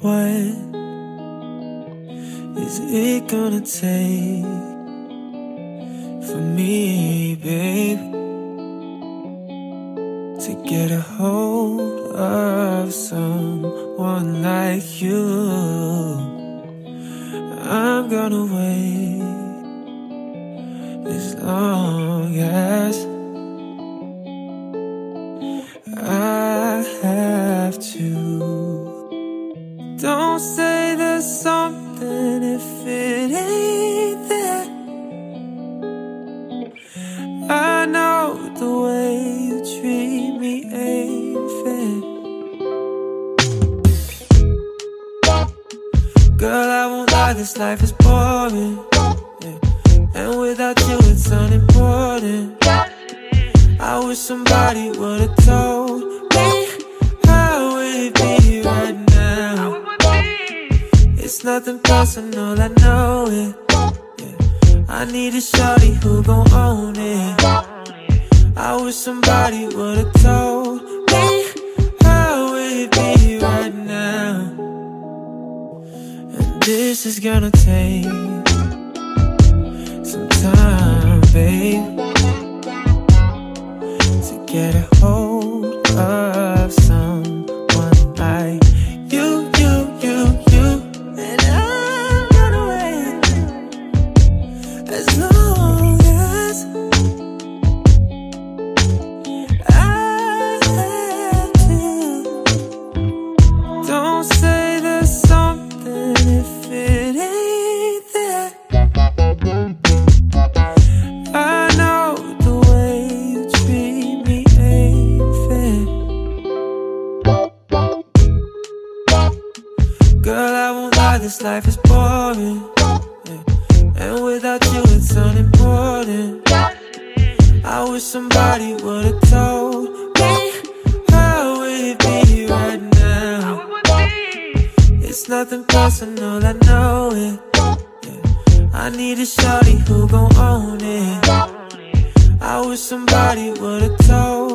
What is it gonna take for me, babe, to get a hold of someone like you? I'm gonna wait as long as I have to. Don't say there's something if it ain't there. I know the way you treat me ain't fair. Girl, I won't lie, this life is boring. And without you, it's unimportant. I wish somebody would've told nothing personal, I know it. Yeah. I need a shorty who gon' own it. I wish somebody would've told me how it be right now. And this is gonna take some time, babe to get a hold of Girl, I won't lie, this life is boring. Yeah. And without you, it's unimportant. I wish somebody would've told me how it be right now. It's nothing personal, I know it. Yeah. I need a shorty who gon' own it. I wish somebody would've told